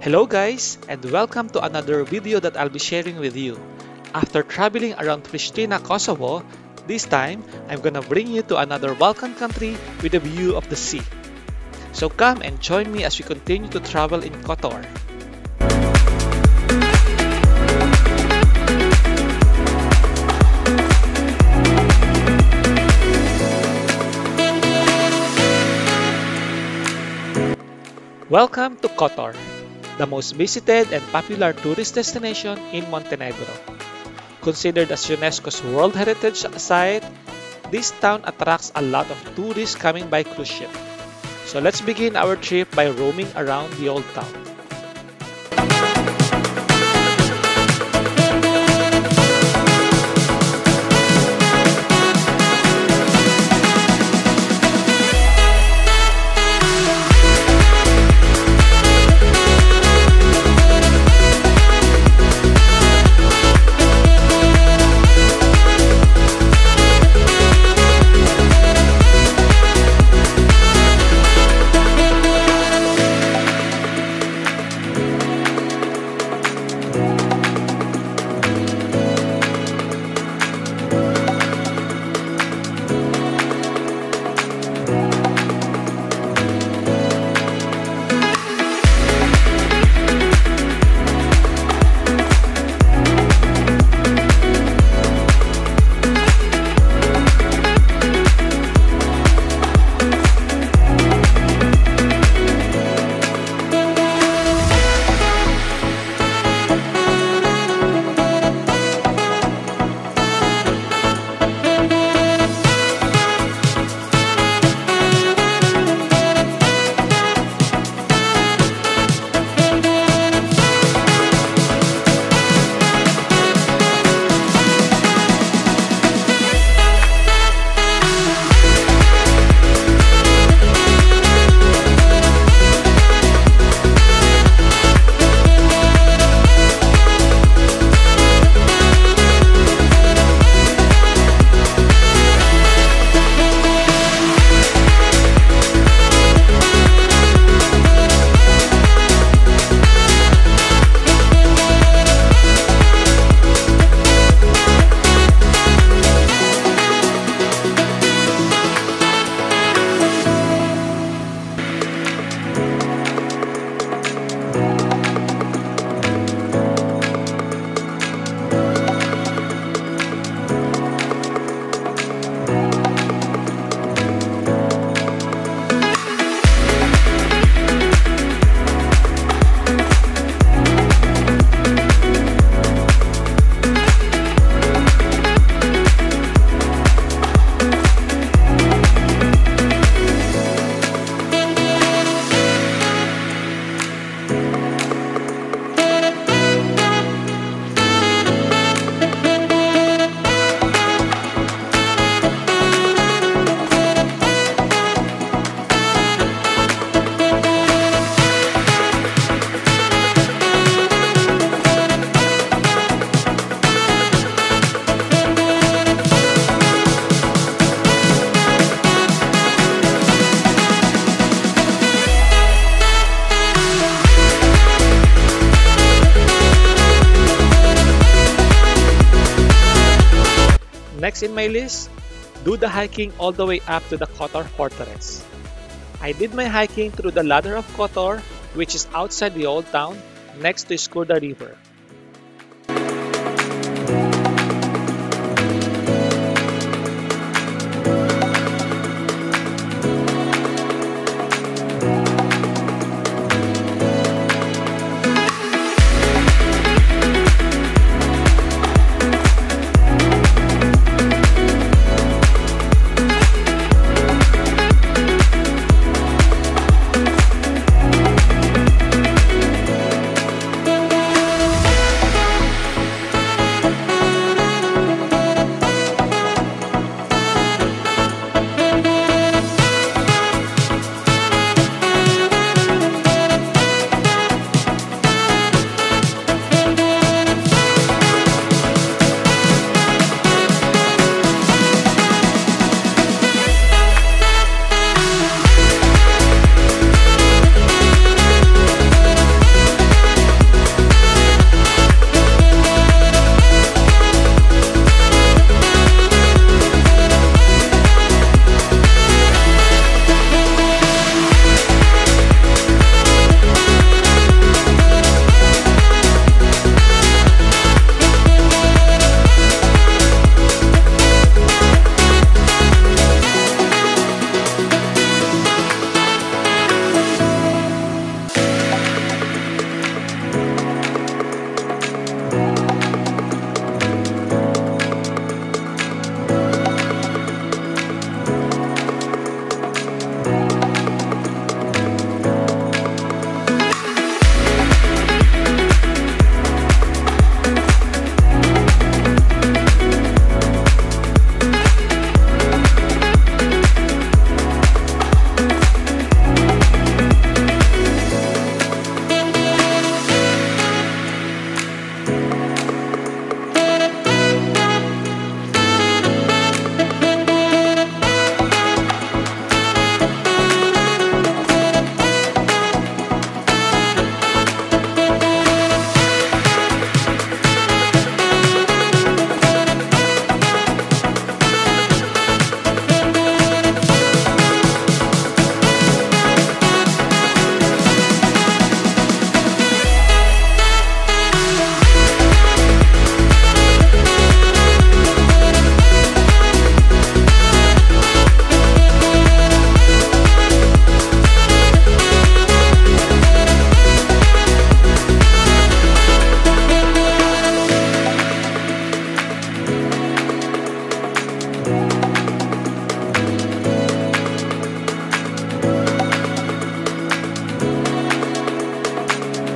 Hello guys and welcome to another video that I'll be sharing with you. After traveling around Pristina, Kosovo, this time I'm gonna bring you to another Balkan country with a view of the sea. So come and join me as we continue to travel in Kotor. Welcome to Kotor, the most visited and popular tourist destination in Montenegro. Considered as UNESCO's World Heritage Site, this town attracts a lot of tourists coming by cruise ship. So let's begin our trip by roaming around the old town. In my list, do the hiking all the way up to the Kotor Fortress. I did my hiking through the ladder of Kotor, which is outside the old town, next to Skurda River.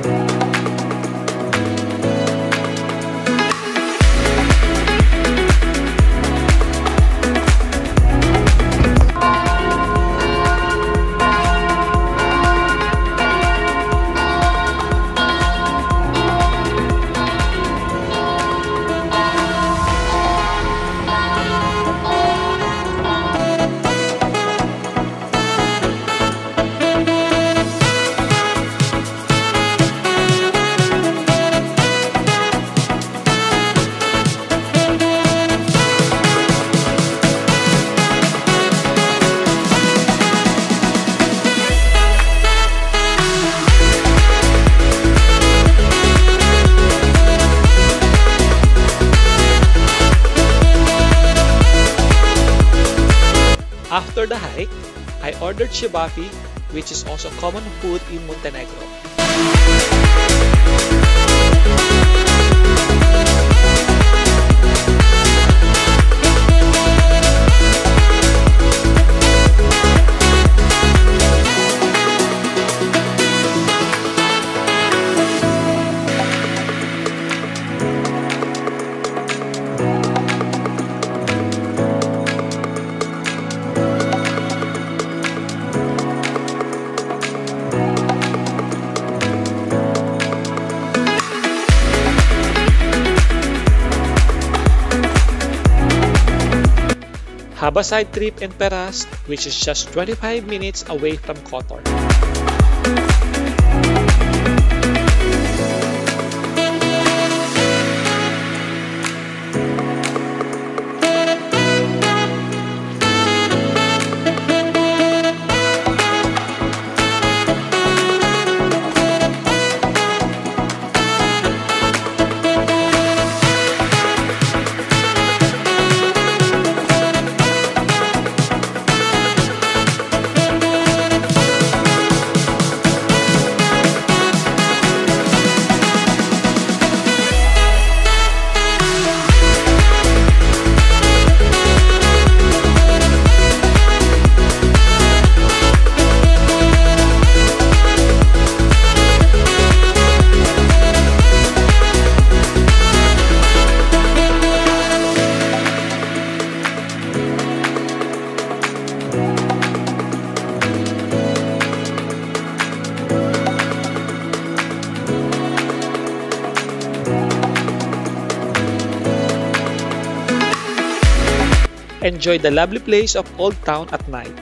Bye. Ordered cevapi, which is also a common food in Montenegro. Have a side trip in Peras, which is just 25 minutes away from Kotor. enjoy the lovely place of Old Town at night.